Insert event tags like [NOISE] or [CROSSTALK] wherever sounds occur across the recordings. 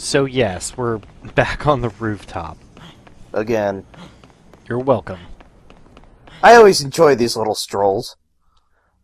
So yes, we're [LAUGHS] back on the rooftop. Again. You're welcome. I always enjoy these little strolls.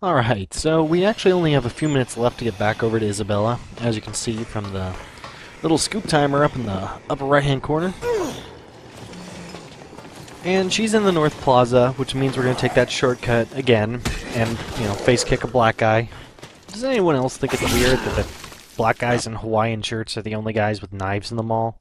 Alright, so we actually only have a few minutes left to get back over to Isabella, as you can see from the little scoop timer up in the upper right hand corner. And she's in the North Plaza, which means we're going to take that shortcut again and, you know, face kick a black guy. Does anyone else think it's weird that the black guys in Hawaiian shirts are the only guys with knives in the mall?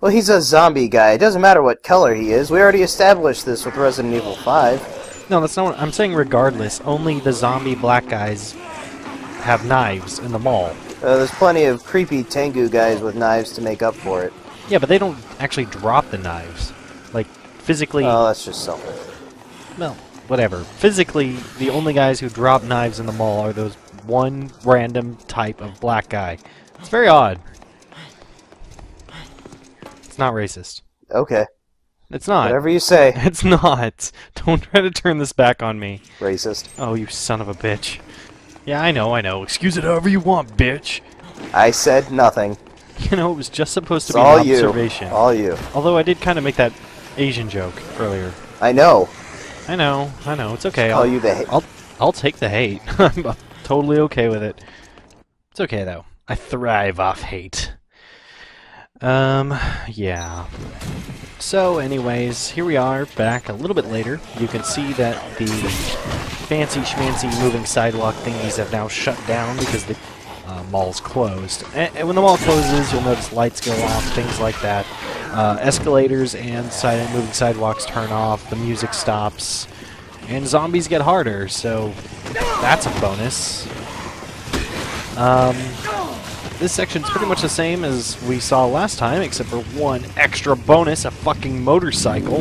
Well, he's a zombie guy. It doesn't matter what color he is. We already established this with Resident Evil 5. No, that's not what I'm saying. Regardless, only the zombie black guys have knives in the mall. Uh, there's plenty of creepy Tengu guys with knives to make up for it. Yeah, but they don't actually drop the knives. Like, physically... Oh, that's just something. Well, whatever. Physically, the only guys who drop knives in the mall are those one random type of black guy. It's very odd. It's not racist. Okay. It's not. Whatever you say. [LAUGHS] It's not. [LAUGHS] Don't try to turn this back on me. Racist. Oh, you son of a bitch. Yeah, I know, I know. Excuse it however you want, bitch. I said nothing. [LAUGHS] You know, it was just supposed to It's be all an you. observation. All you. Although I did kind of make that Asian joke earlier. I know. I know, I know. It's okay. Call I'll, you the ha- I'll, I'll take the hate. I'm totally okay with it. It's okay though. I thrive off hate. Um, yeah. So, anyways, here we are back a little bit later. You can see that the fancy schmancy moving sidewalk thingies have now shut down because the uh, mall's closed. And, when the mall closes, you'll notice lights go off, things like that. Uh, escalators and side moving sidewalks turn off. The music stops, and zombies get harder. So that's a bonus. Um, this section's pretty much the same as we saw last time, except for one extra bonus, a fucking motorcycle.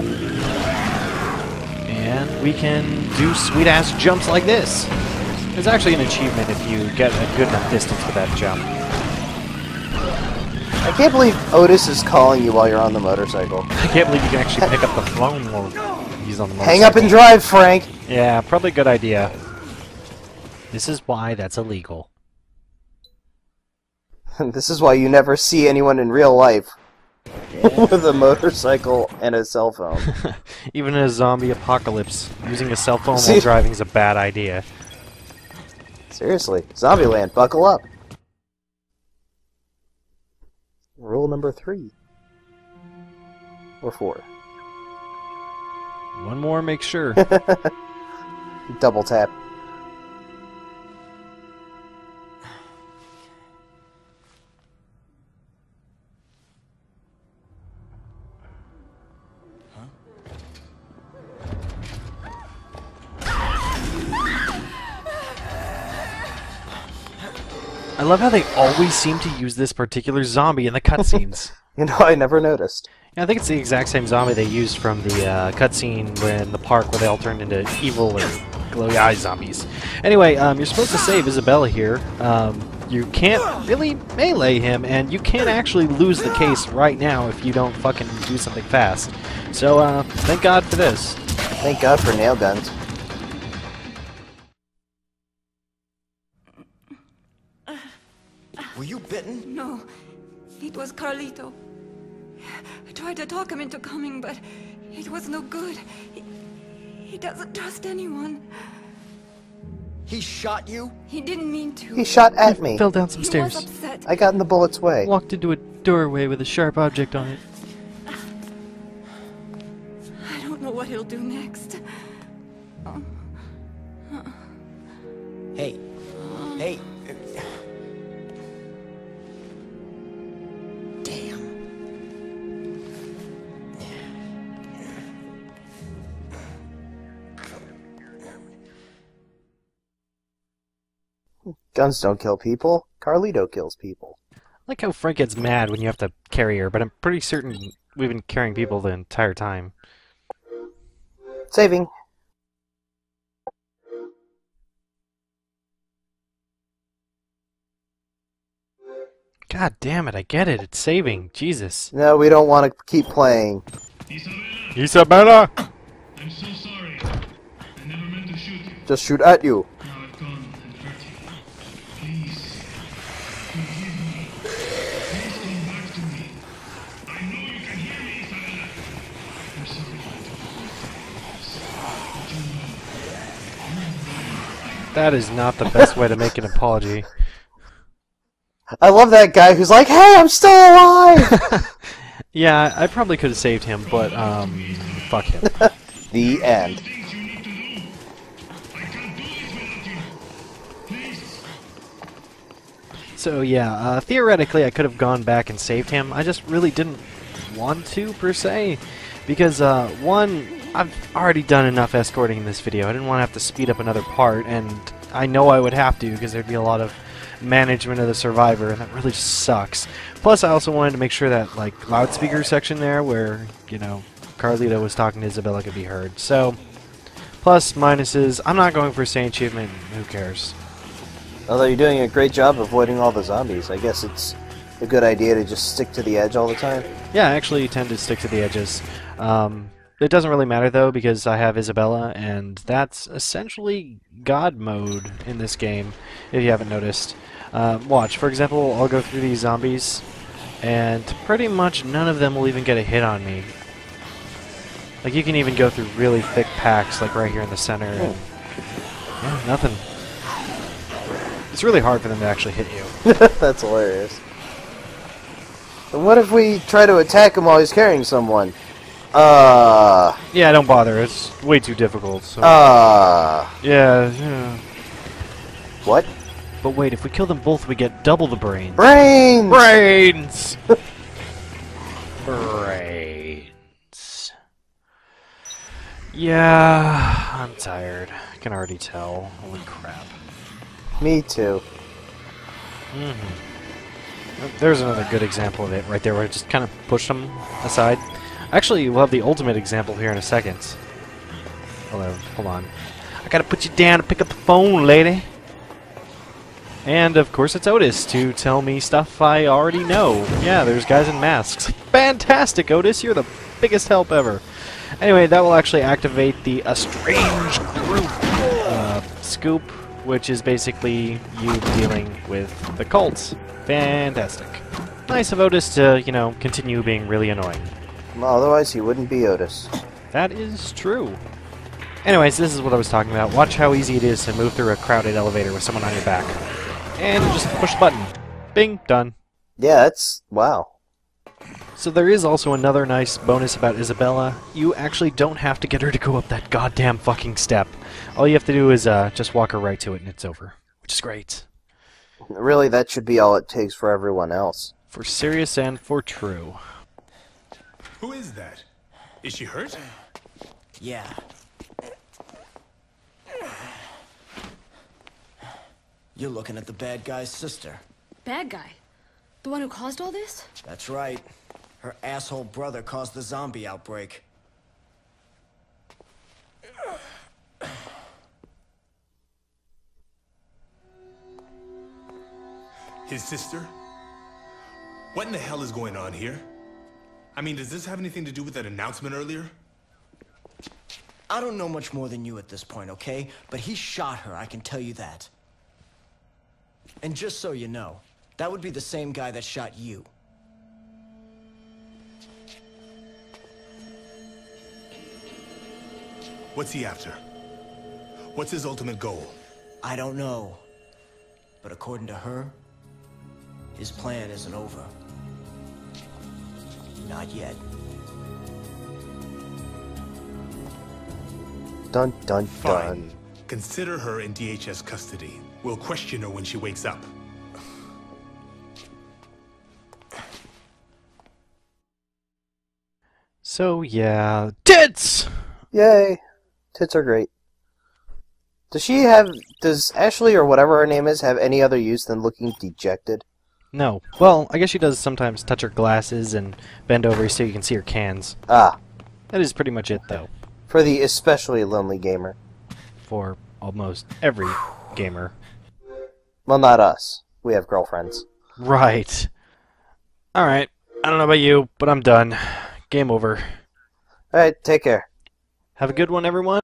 And we can do sweet-ass jumps like this. It's actually an achievement if you get a good enough distance with that jump. I can't believe Otis is calling you while you're on the motorcycle. [LAUGHS] I can't believe you can actually pick up the phone while he's on the motorcycle. Hang up and drive, Frank! Yeah, probably a good idea. This is why that's illegal. [LAUGHS] this is why you never see anyone in real life [LAUGHS] with a motorcycle and a cell phone. [LAUGHS] Even in a zombie apocalypse, using a cell phone while driving is a bad idea. Seriously. Zombieland, buckle up. Rule number three. Or four. One more, make sure. Double tap. Love how they always seem to use this particular zombie in the cutscenes. [LAUGHS] You know, I never noticed. Yeah, I think it's the exact same zombie they used from the uh, cutscene in the park where they all turned into evil or glowy eye zombies. Anyway, um, you're supposed to save Isabella here. Um, you can't really melee him, and you can't actually lose the case right now if you don't fucking do something fast. So, uh, thank God for this. Thank God for nail guns. Were you bitten? No, it was Carlito. I tried to talk him into coming, but it was no good. He, he doesn't trust anyone. He shot you? He didn't mean to. He shot at me. Fell down some he stairs. was upset. I got in the bullet's way. Walked into a doorway with a sharp object on it. I don't know what he'll do next. Hey. Hey. Guns don't kill people. Carlito kills people. I like how Frank gets mad when you have to carry her, but I'm pretty certain we've been carrying people the entire time. Saving. God damn it, I get it. It's saving. Jesus. No, we don't want to keep playing. Isabella, Isabella! I'm so sorry. I never meant to shoot you. Just shoot at you. Now That is not the best way to make an apology. I love that guy who's like, "Hey, I'm still alive." [LAUGHS] Yeah, I probably could have saved him, but um, fuck him. [LAUGHS] the end. Things you need to do. I can't do this without you. Please. So yeah, uh, theoretically I could have gone back and saved him. I just really didn't want to per se, because uh, one, I've already done enough escorting in this video. I didn't want to have to speed up another part, and I know I would have to because there'd be a lot of management of the survivor, and that really just sucks. Plus, I also wanted to make sure that like loudspeaker section there, where you know Carlito was talking to Isabella, could be heard. So, plus minuses. I'm not going for a Saint achievement. Who cares? Although you're doing a great job avoiding all the zombies, I guess it's a good idea to just stick to the edge all the time. Yeah, I actually tend to stick to the edges. Um, it doesn't really matter though because I have Isabella, and that's essentially God mode in this game. If you haven't noticed, um, watch. For example, I'll go through these zombies, and pretty much none of them will even get a hit on me. Like you can even go through really thick packs, like right here in the center, and yeah, nothing. It's really hard for them to actually hit you. [LAUGHS] That's hilarious. And what if we try to attack him while he's carrying someone? Uh, Yeah, don't bother. It's way too difficult. So. uh, yeah, yeah. what? But wait, if we kill them both, we get double the brains. Brains! Brains! [LAUGHS] brains. Yeah, I'm tired. I can already tell. Holy crap. Me too. There's another good example of it right there where I just kind of push them aside. Actually, we'll have the ultimate example here in a second. Hold on. I gotta put you down to pick up the phone, lady. And of course, it's Otis to tell me stuff I already know. Yeah, there's guys in masks. Fantastic, Otis! You're the biggest help ever. Anyway, that will actually activate the A Strange Group uh, scoop, which is basically you dealing with the cults. Fantastic. Nice of Otis to, you know, continue being really annoying. Well, otherwise he wouldn't be Otis. That is true. Anyways, this is what I was talking about. Watch how easy it is to move through a crowded elevator with someone on your back. And you just push the button. Bing, done. Yeah, that's wow. So there is also another nice bonus about Isabella. You actually don't have to get her to go up that goddamn fucking step. All you have to do is uh, just walk her right to it and it's over. Which is great. Really, that should be all it takes for everyone else. For serious and for true. Who is that? Is she hurt? Yeah. You're looking at the bad guy's sister. Bad guy? The one who caused all this? That's right. Her asshole brother caused the zombie outbreak. His sister? What in the hell is going on here? I mean, does this have anything to do with that announcement earlier? I don't know much more than you at this point, okay? But he shot her, I can tell you that. And just so you know, that would be the same guy that shot you. What's he after? What's his ultimate goal? I don't know. But according to her, his plan isn't over. Not yet. Dun dun Fine. dun. Consider her in DHS custody. We'll question her when she wakes up. So yeah, tits. Yay! Tits are great. Does she have? Does Ashley or whatever her name is have any other use than looking dejected? No. Well, I guess she does sometimes touch her glasses and bend over so you can see her cans. Ah, That is pretty much it, though, for the especially lonely gamer. for almost every gamer. Well, not us. We have girlfriends. Right. Alright. I don't know about you, but I'm done. Game over. All right, take care. Have a good one, everyone.